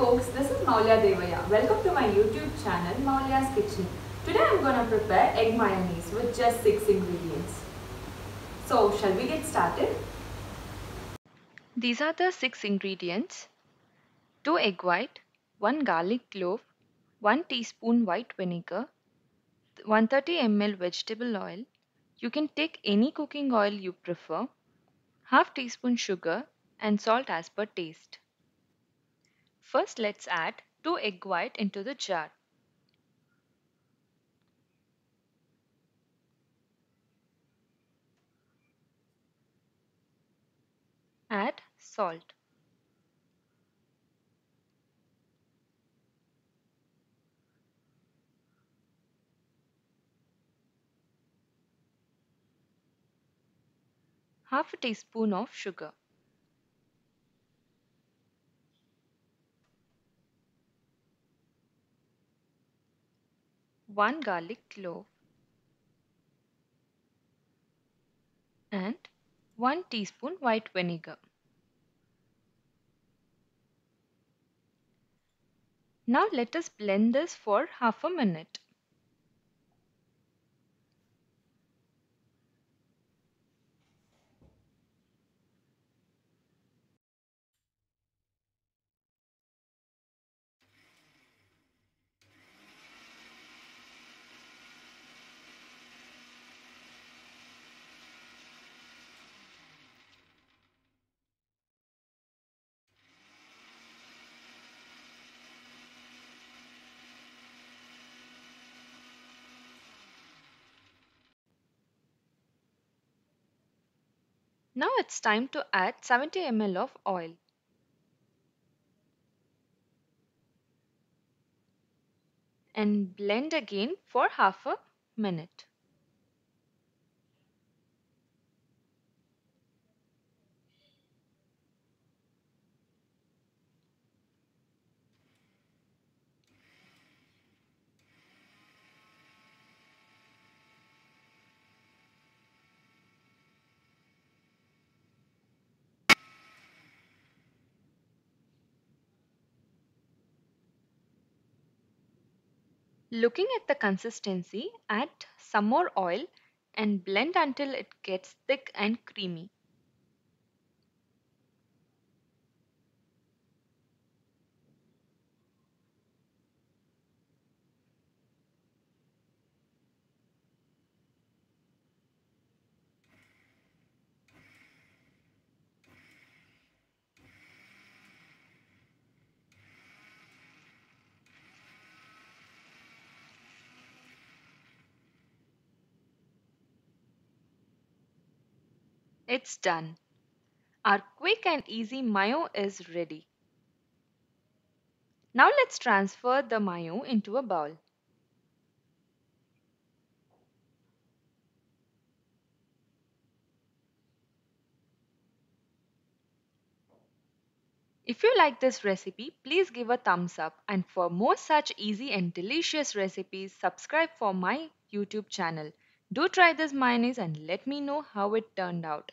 folks, this is Moulya Devaya. Welcome to my YouTube channel Moulya's Kitchen. Today I'm going to prepare egg mayonnaise with just 6 ingredients. So shall we get started? These are the 6 ingredients. 2 egg white, 1 garlic clove, 1 teaspoon white vinegar, 130 ml vegetable oil. You can take any cooking oil you prefer, half teaspoon sugar and salt as per taste. First let's add 2 egg white into the jar. Add salt. Half a teaspoon of sugar. 1 garlic clove and 1 teaspoon white vinegar. Now let us blend this for half a minute. Now it's time to add 70 ml of oil. And blend again for half a minute. Looking at the consistency, add some more oil and blend until it gets thick and creamy. It's done. Our quick and easy mayo is ready. Now let's transfer the mayo into a bowl. If you like this recipe, please give a thumbs up and for more such easy and delicious recipes, subscribe for my YouTube channel. Do try this mayonnaise and let me know how it turned out.